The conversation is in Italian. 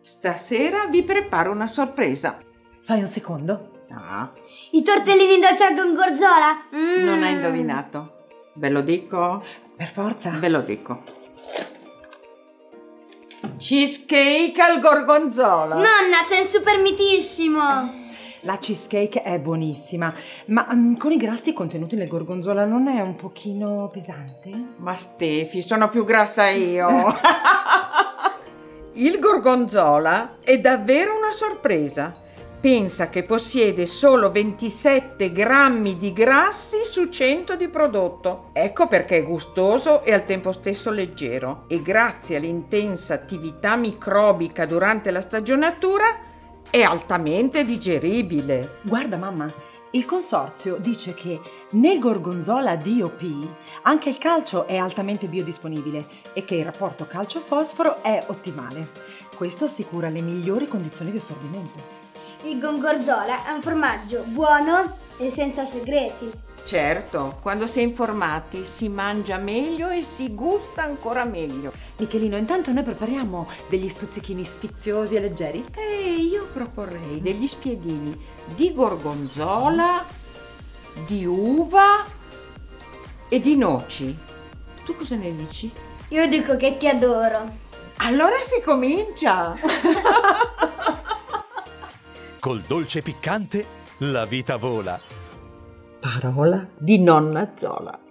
Stasera vi preparo una sorpresa. Fai un secondo? Ah, I tortellini dolci al gorgonzola? Mm. non hai indovinato. Ve lo dico? Per forza. Ve lo dico. Cheesecake al gorgonzola. Nonna, sei super mitissimo. La cheesecake è buonissima, ma mm, con i grassi contenuti nel gorgonzola non è un pochino pesante? Ma Stefi, sono più grassa io. Il gorgonzola è davvero una sorpresa. Pensa che possiede solo 27 grammi di grassi su 100 di prodotto. Ecco perché è gustoso e al tempo stesso leggero. E grazie all'intensa attività microbica durante la stagionatura è altamente digeribile. Guarda mamma, il consorzio dice che nel gorgonzola DOP anche il calcio è altamente biodisponibile e che il rapporto calcio-fosforo è ottimale. Questo assicura le migliori condizioni di assorbimento. Il gorgonzola è un formaggio buono e senza segreti. Certo, quando si è informati si mangia meglio e si gusta ancora meglio. Michelino, intanto noi prepariamo degli stuzzichini sfiziosi e leggeri. E io proporrei degli spiedini di gorgonzola, di uva e di noci. Tu cosa ne dici? Io dico che ti adoro. Allora si comincia! Col dolce piccante la vita vola. Parola di nonna Zola.